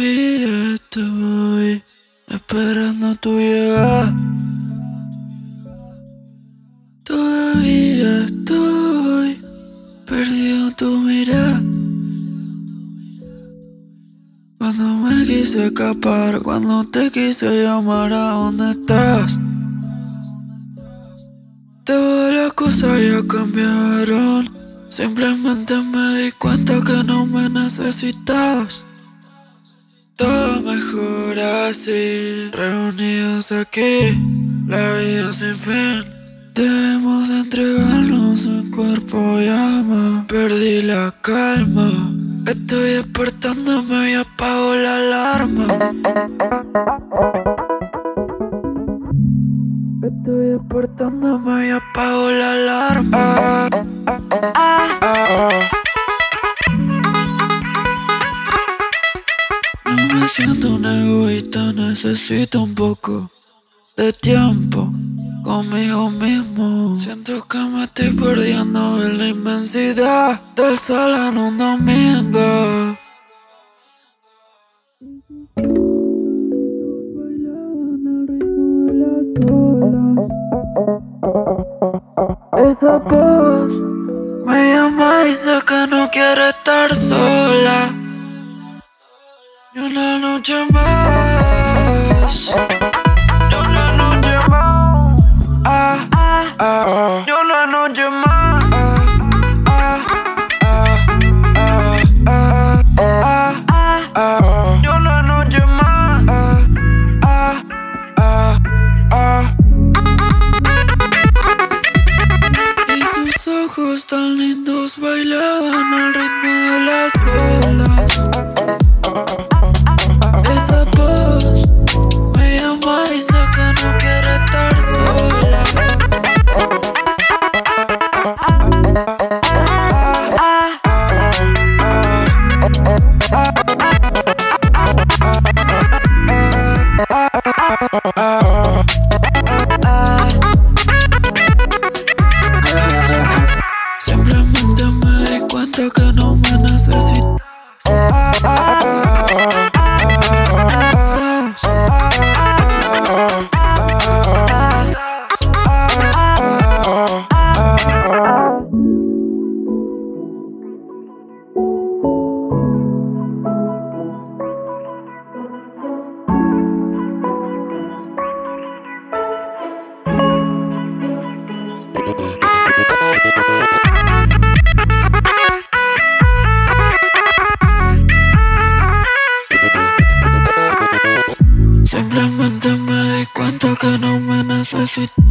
Todavía estoy esperando tu llegada. Todavía estoy perdido en tu mirada. Cuando me quise escapar, cuando te quise llamar a dónde estás. Todas las cosas ya cambiaron. Simplemente me di cuenta que no me necesitas. Todo mejor así, reunidos aquí, la vida sin fin. Debemos de entregarnos en cuerpo y alma. Perdí la calma, estoy despertándome y apago la alarma. Estoy despertándome y apago la alarma. No me siento un egoísta, necesito un poco de tiempo conmigo mismo. Siento que me estoy perdiendo en la inmensidad del sol en un domingo. Esa voz me llama y dice que no quiere estar sola. Una noche más. Ni una noche más. Ah, ah, ah. Una noche más. Ah, ah, ah, más. Ah. Y sus ojos tan lindos bailaban al ritmo de las olas. Simplemente me di cuenta que no me necesitas.